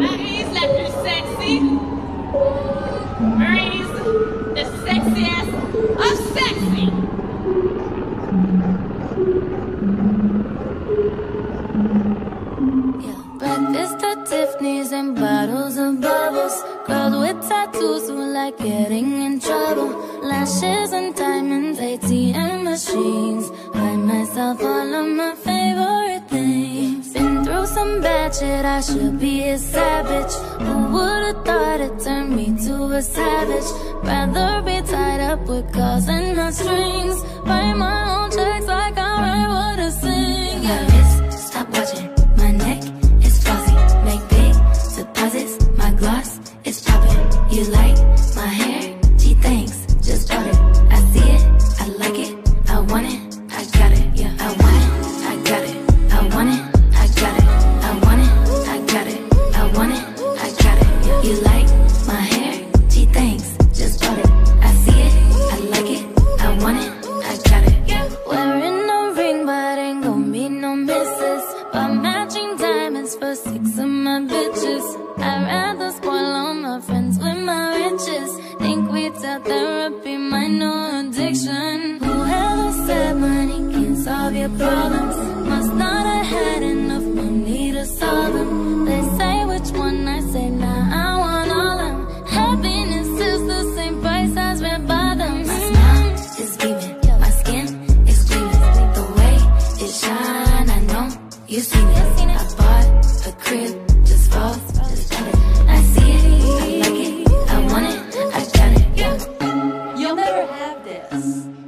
Maryse la plus sexy. Maryse the sexiest of sexy. Breakfast at Tiffany's and bottles of bubbles. Girls with tattoos who like getting in trouble. Lashes and diamonds, ATM machines. Buy myself all of my favorite things. Been through shit, I should be a savage. Who would've thought it turned me to a savage? Rather be tied up with calls and not strings. Write my own checks like I write what I sing. Yeah. Wrist, stop watching. My neck is flossy. Make big deposits. My gloss is popping. You like my hair? You like my hair? Gee, thanks. Just bought it. I see it. I like it. I want it. I got it. Wearing no ring, but ain't gon' be no misses. Buy matching diamonds for six of my bitches. I'd rather spoil all my friends with my riches. Think we tell therapy my new addiction. Whoever said money can solve your problems You seen it. I bought a crib just for just got it. I see it. I like it. I want it. I got it. Yeah. You'll never have this.